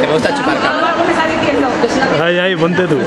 Me gusta chupar capa. Ay, ay, ponte tú.